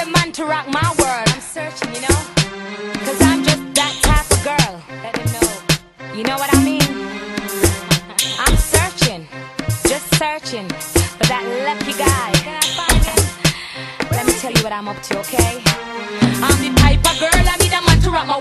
a man to rock my world. I'm searching, you know? Cause I'm just that type of girl. Let them know. You know what I mean? I'm searching, just searching for that lucky guy. Let me tell you what I'm up to, okay? I'm the type of girl I need a man to rock my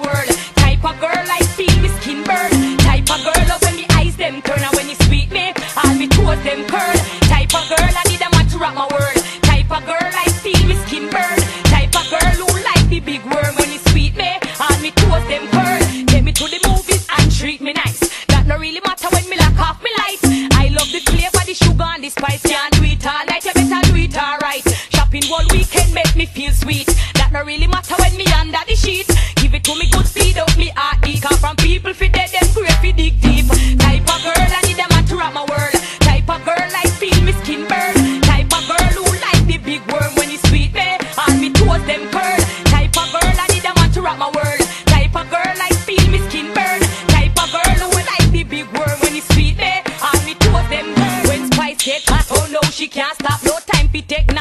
the spice. Can't do it all night, you better do it alright. Shopping all weekend make me feel sweet. That no really matter when me under the sheet. Give it to me good speed up me heart. Come from people fit dead them great fi dig deep.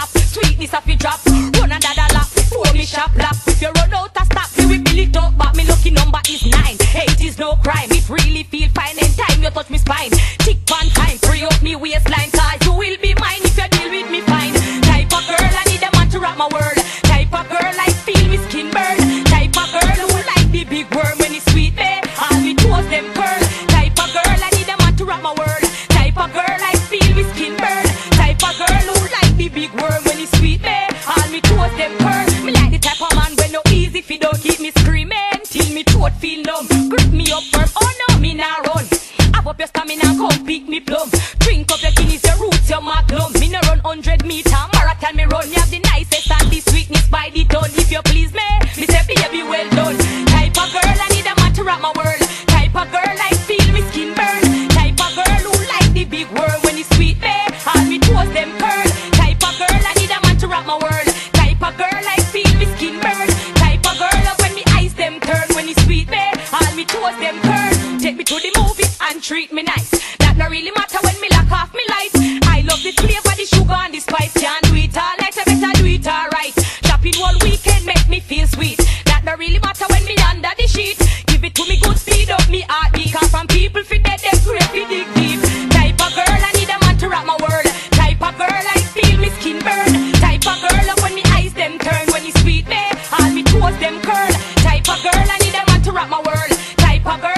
Sweetness a your drop. Run and dada lap before me shop lap. If you run out of stop, me we bill it up. But me lucky number is nine. Eight is no crime. It really feel fine. In time you touch me spine. Tick one time, free up me waistline. Cause you will be mine if you deal with me fine. Type of girl I need a man to rock my world. Type of girl I feel me skin burn. Type of girl who like the big worm when it's sweet treat me nice. That no really matter when me lock off me lights. I love the flavor, the sugar and the spice. Can't do it all night, I better do it alright. Shopping all weekend make me feel sweet. That no really matter when me under the sheet. Give it to me good speed up me heart beat. Come from people fi dead them great fi dig deep. Type of girl I need a man to rock my world. Type of girl I feel me skin burn. Type of girl love when me eyes them turn when it's sweet me. All me toes them curl. Type of girl I need a man to rock my world. Type of girl